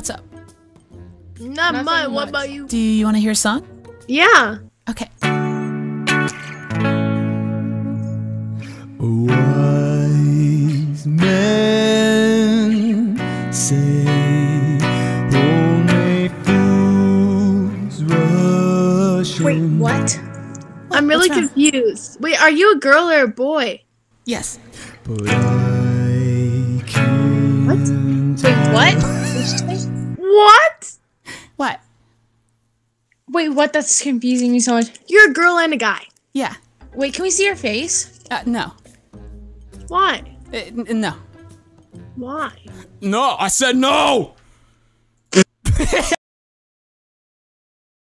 What's up? Not Nothing much. What about you? Do you want to hear a song? Yeah. Okay. Wise men say only fools rush Wait, what? I'm really what's wrong? confused. Wait, are you a girl or a boy? Yes. But I can't Wait, what? What'd you say? What? What? Wait, what? That's confusing me so much. You're a girl and a guy. Yeah. Wait, can we see your face? Uh, no. Why? Uh, n- no. Why? No, I said no!